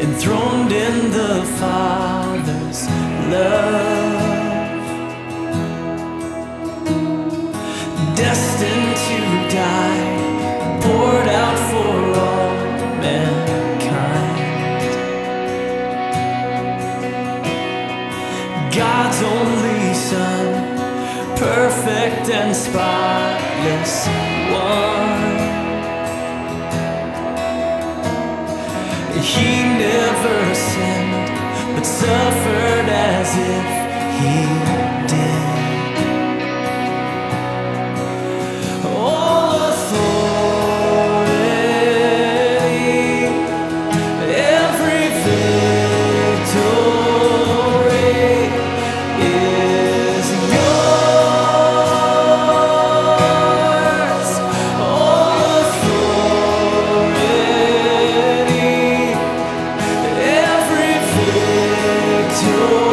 enthroned in the Father's love, destined to die, poured out for all mankind. God's only Son, perfect and spotless one. He never sinned, but suffered as if he. to